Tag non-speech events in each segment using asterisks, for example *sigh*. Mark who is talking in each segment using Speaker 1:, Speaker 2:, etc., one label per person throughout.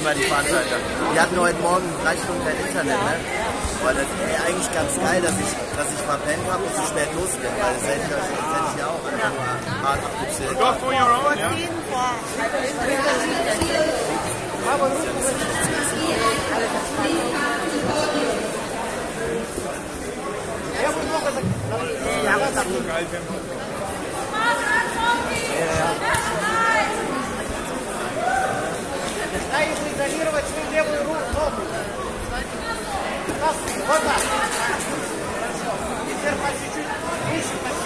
Speaker 1: Immer die Veranstalter. Wir hatten heute Morgen drei Stunden kein Internet, ne? Aber das wäre eigentlich ganz geil, dass ich, dass ich verpennt habe und zu spät los bin, weil das hätte ich, das hätte ich ja auch einfach nur hart abgezählt.
Speaker 2: Go for your own, ja?
Speaker 3: Zehn vor.
Speaker 2: Geil, Tempo.
Speaker 4: Стараемся изолировать свою левую руку, вот так. Хорошо. Теперь по чуть-чуть выше
Speaker 1: bin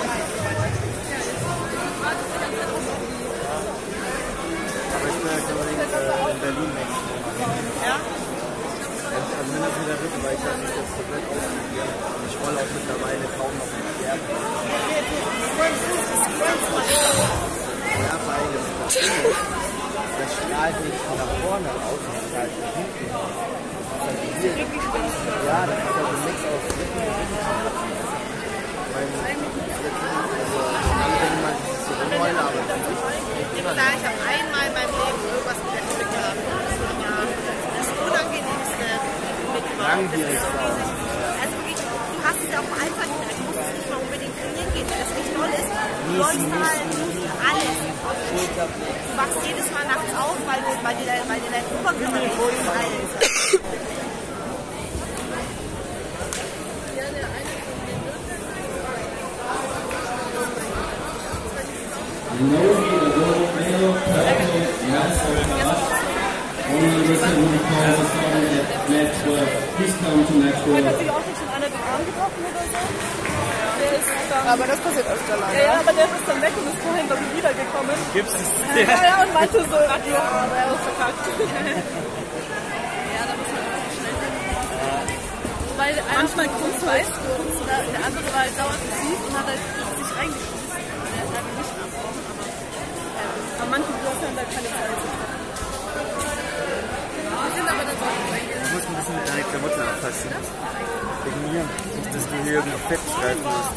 Speaker 1: ja äh? Also wenn das wieder wird, weil ich das jetzt komplett ausprobieren. Ich rolle auch mittlerweile kaum noch strahlt nicht nach vorne aus, das strahlt nach hinten. Das ist halt hier, ja, das ist halt ein Mix aus Rückenschmerzen. Weil, also, mal, das ist so rumheulen, aber das ist
Speaker 3: sagen, ich habe einmal in meinem Leben irgendwas mit der gehabt. Das war ja das Unangenehmste mit
Speaker 1: langwierig.
Speaker 3: Also wirklich, du hast es ja auch einfach nicht. Du musst nicht mal unbedingt trainieren gehen. Wenn das nicht toll ist, du läufst mal alles. Du wachst jedes Mal nachts auf, weil, du, weil, dir, weil dir dein Oberkörper nicht frei ist.
Speaker 5: Nogi, the gold medal, purple, master class. Only listen who calls us on at match 12. Please come to match 12.
Speaker 6: Hat sich auch nicht schon einer den Arm gebrochen oder so? Der dann,
Speaker 7: Aber das passiert öfter
Speaker 6: ja,
Speaker 7: leider.
Speaker 6: ja, aber der ist dann weg und ist vorhin glaube ich wiedergekommen.
Speaker 2: Gibt's es? *laughs*
Speaker 6: Ja, ja, und meinte so, ja, aber er ist verkackt. *laughs* Weil manchmal kurz weiß du, der, der andere war halt sauer aggressiv und hat halt sich reingeschmissen. Der hat halt nicht abgebrochen, aber ähm, an manchen Dörfern da keine Zeit. Wir sind aber dann so
Speaker 1: Du musst ein bisschen mit deiner Klamotte abpassen. Wegen mir. Nicht, dass du hier irgendwie Fettstreifen hast.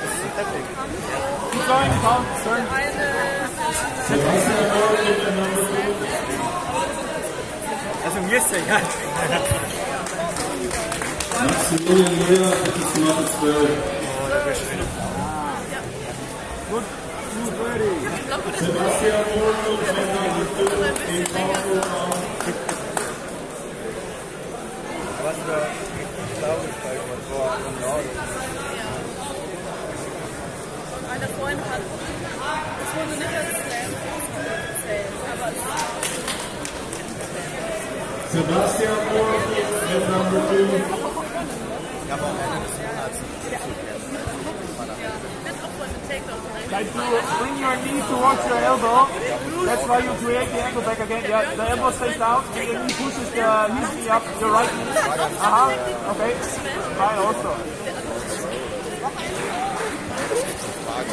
Speaker 1: Das ist so fettig.
Speaker 2: Going, count, turn. Also mir ist ja egal.
Speaker 5: Maximilian Müller, please Nummer 12. Sebastian Moro, Nummer 5.
Speaker 1: Was da glaube ich bei was war von Norden.
Speaker 6: einer Freund hat. Das wurde nicht als Slam gezählt, aber es
Speaker 5: Sebastian Nummer 2.
Speaker 1: Ich habe auch Ende des Monats
Speaker 6: wird
Speaker 2: Like you bring your knee towards your elbow. That's why you create the ankle back again. Yeah, the elbow stays down and your knee pushes the knee up, your right knee. Aha, okay. Fine also.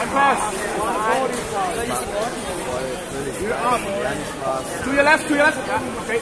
Speaker 2: And pass. You're up. To your left, to your left. Yeah, okay.